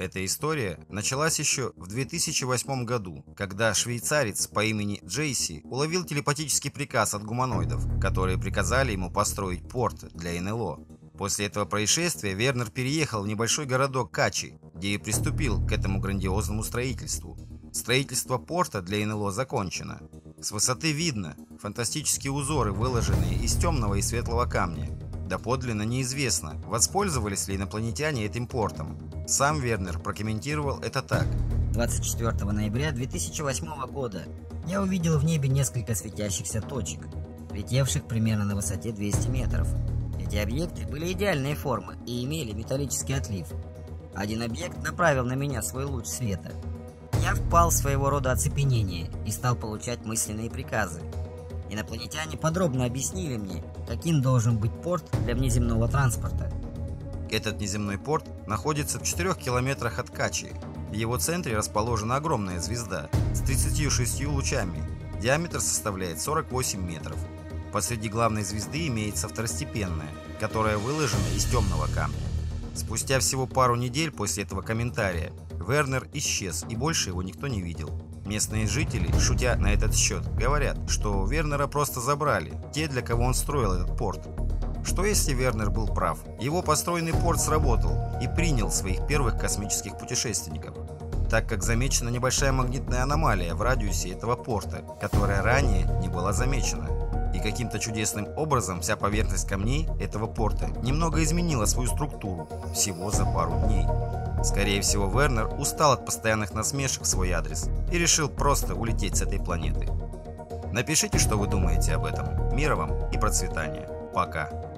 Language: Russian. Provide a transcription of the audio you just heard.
Эта история началась еще в 2008 году, когда швейцарец по имени Джейси уловил телепатический приказ от гуманоидов, которые приказали ему построить порт для НЛО. После этого происшествия Вернер переехал в небольшой городок Качи, где и приступил к этому грандиозному строительству. Строительство порта для НЛО закончено. С высоты видно фантастические узоры, выложенные из темного и светлого камня. Доподлинно неизвестно, воспользовались ли инопланетяне этим портом. Сам Вернер прокомментировал это так. 24 ноября 2008 года я увидел в небе несколько светящихся точек, летевших примерно на высоте 200 метров. Эти объекты были идеальной формы и имели металлический отлив. Один объект направил на меня свой луч света. Я впал в своего рода оцепенение и стал получать мысленные приказы. Инопланетяне подробно объяснили мне, каким должен быть порт для внеземного транспорта. Этот внеземной порт находится в 4 километрах от Качи. В его центре расположена огромная звезда с 36 лучами. Диаметр составляет 48 метров. Посреди главной звезды имеется второстепенная, которая выложена из темного камня. Спустя всего пару недель после этого комментария Вернер исчез и больше его никто не видел. Местные жители, шутя на этот счет, говорят, что Вернера просто забрали, те, для кого он строил этот порт. Что если Вернер был прав? Его построенный порт сработал и принял своих первых космических путешественников, так как замечена небольшая магнитная аномалия в радиусе этого порта, которая ранее не была замечена. И каким-то чудесным образом вся поверхность камней этого порта немного изменила свою структуру всего за пару дней. Скорее всего, Вернер устал от постоянных насмешек в свой адрес и решил просто улететь с этой планеты. Напишите, что вы думаете об этом. Мира вам и процветания. Пока.